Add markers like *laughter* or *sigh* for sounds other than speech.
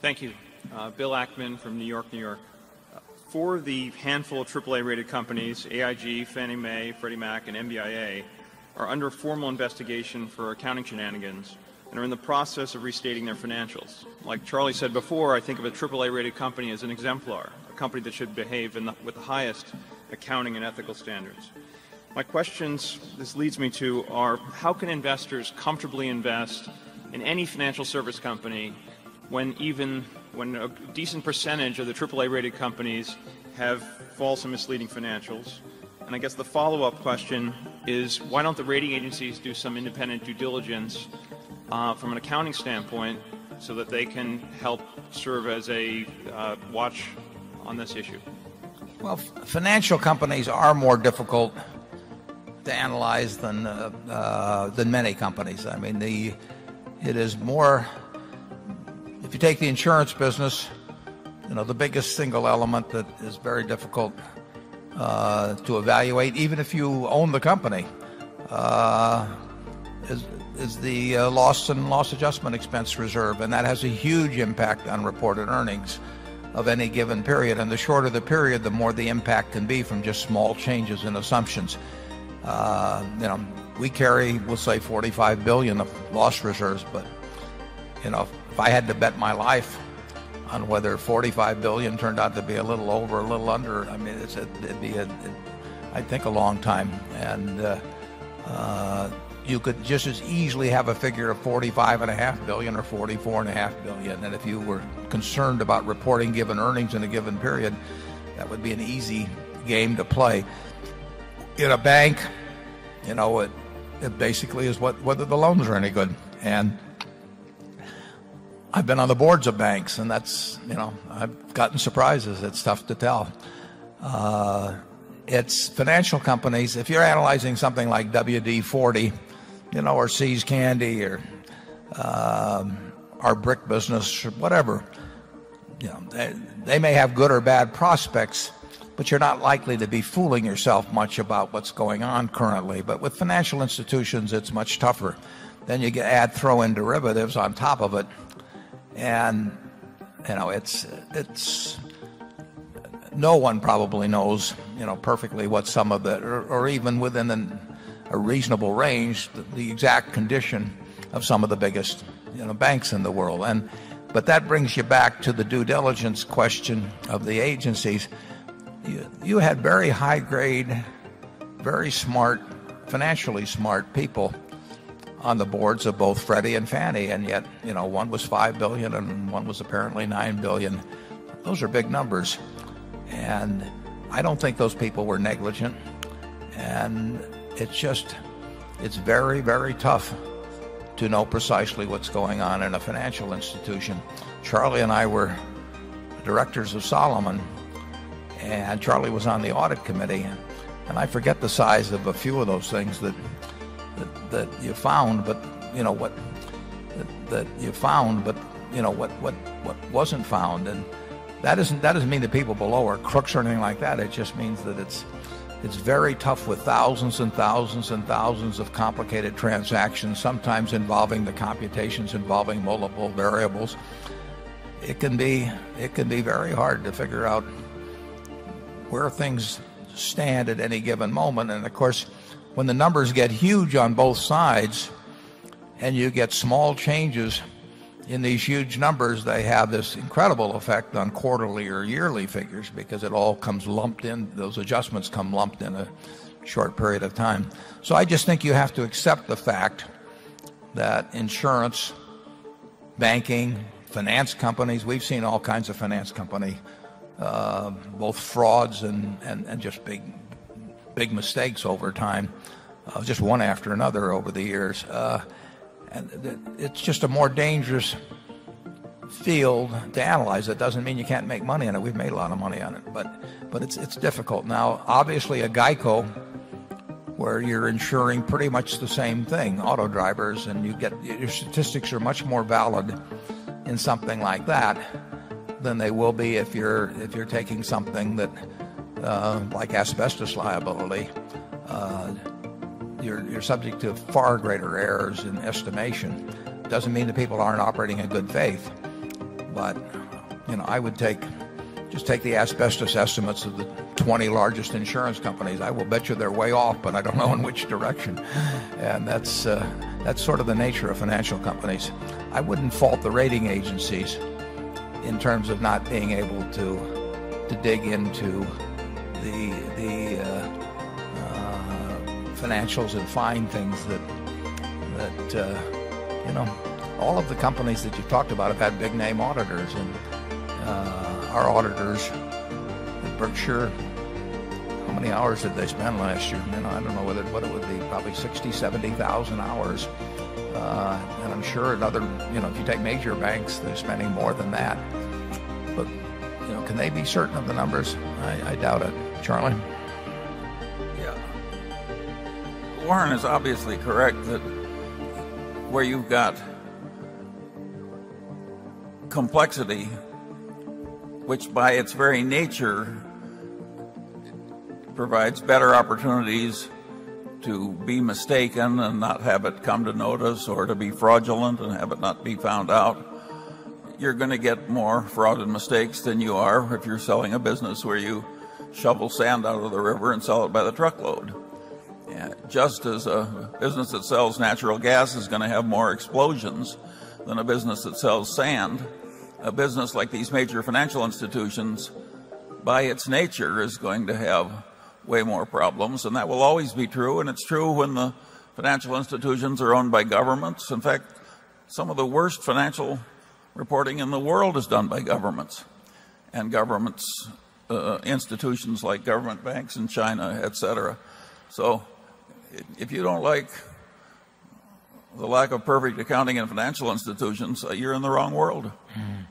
Thank you. Uh, Bill Ackman from New York, New York. Uh, for the handful of AAA rated companies, AIG, Fannie Mae, Freddie Mac and MBIA are under formal investigation for accounting shenanigans and are in the process of restating their financials. Like Charlie said before, I think of a AAA rated company as an exemplar, a company that should behave the, with the highest accounting and ethical standards. My questions this leads me to are how can investors comfortably invest in any financial service company when even when a decent percentage of the AAA rated companies have false and misleading financials? And I guess the follow-up question is why don't the rating agencies do some independent due diligence uh, from an accounting standpoint so that they can help serve as a uh, watch on this issue? Well, financial companies are more difficult to analyze than uh, uh, than many companies. I mean, the it is more. If you take the insurance business, you know the biggest single element that is very difficult uh, to evaluate, even if you own the company, uh, is is the uh, loss and loss adjustment expense reserve, and that has a huge impact on reported earnings of any given period. And the shorter the period, the more the impact can be from just small changes in assumptions. Uh, you know, we carry, we'll say, 45 billion of loss reserves, but you know, I had to bet my life on whether 45 billion turned out to be a little over, a little under, I mean, it's it'd be a, I'd think a long time, and uh, uh, you could just as easily have a figure of 45 and a half billion or 44 and a half billion. And if you were concerned about reporting given earnings in a given period, that would be an easy game to play. In a bank, you know, it, it basically is what, whether the loans are any good. And I've been on the boards of banks, and that's, you know, I've gotten surprises. It's tough to tell. Uh, it's financial companies. If you're analyzing something like WD 40, you know, or See's Candy or um, our brick business or whatever. You know, they, they may have good or bad prospects, but you're not likely to be fooling yourself much about what's going on currently. But with financial institutions, it's much tougher. Then you get add throw in derivatives on top of it, and you know it's it's no one probably knows you know perfectly what some of it or, or even within an a reasonable range the, the exact condition of some of the biggest you know, banks in the world. And, but that brings you back to the due diligence question of the agencies. You, you had very high grade, very smart, financially smart people on the boards of both Freddie and Fannie, and yet, you know, one was 5 billion and one was apparently 9 billion. Those are big numbers. And I don't think those people were negligent. And it's just it's very very tough to know precisely what's going on in a financial institution charlie and i were directors of Salomon and charlie was on the audit committee and i forget the size of a few of those things that that, you found but you know what that, that you found but you know what what what wasn't found and that isn't that doesn't mean the people below are crooks or anything like that it just means that it's it's very tough with thousands and thousands and thousands of complicated transactions, sometimes involving the computations involving multiple variables. It can be it can be very hard to figure out where things stand at any given moment. And of course, when the numbers get huge on both sides and you get small changes in these huge numbers, they have this incredible effect on quarterly or yearly figures because it all comes lumped in. Those adjustments come lumped in a short period of time. So I just think you have to accept the fact that insurance, banking, finance companies, we've seen all kinds of finance company, uh, both frauds and, and, and just big, big mistakes over time, uh, just one after another over the years. Uh, and it's just a more dangerous field to analyze. It doesn't mean you can't make money on it. We've made a lot of money on it, but but it's it's difficult. Now, obviously, a Geico, where you're insuring pretty much the same thing, auto drivers, and you get your statistics are much more valid in something like that than they will be if you're if you're taking something that uh, like asbestos liability. Uh, you're, you're subject to far greater errors in estimation. Doesn't mean that people aren't operating in good faith. But you know I would take just take the asbestos estimates of the 20 largest insurance companies. I will bet you they're way off, but I don't *laughs* know in which direction. And that's that's sort of the nature of financial companies. I wouldn't fault the rating agencies in terms of not being able to to dig into the the uh, uh, financials and find things that that uh, you know all of the companies that you've talked about have had big name auditors. And our auditors at Berkshire, how many hours did they spend last year? You know, I don't know what it would be, probably 60,000, 70,000 hours. And I'm sure another you know, if you take major banks, they're spending more than that. But you know, can they be certain of the numbers? I doubt it. Charlie? Yes. Warren is obviously correct that where you've got complexity, which by its very nature provides better opportunities to be mistaken and not have it come to notice or to be fraudulent and have it not be found out, you're going to get more fraud and mistakes than you are if you're selling a business where you shovel sand out of the river and sell it by the truckload. Just as a business that sells natural gas is going to have more explosions than a business that sells sand, a business like these major financial institutions, by its nature, is going to have way more problems. And that will always be true. And it's true when the financial institutions are owned by governments. In fact, some of the worst financial reporting in the world is done by governments and governments, Uh, uh, institutions like government banks in China, etcetera. So if you don't like the lack of perfect accounting in financial institutions, uh, you're in the wrong world. Mm-hmm.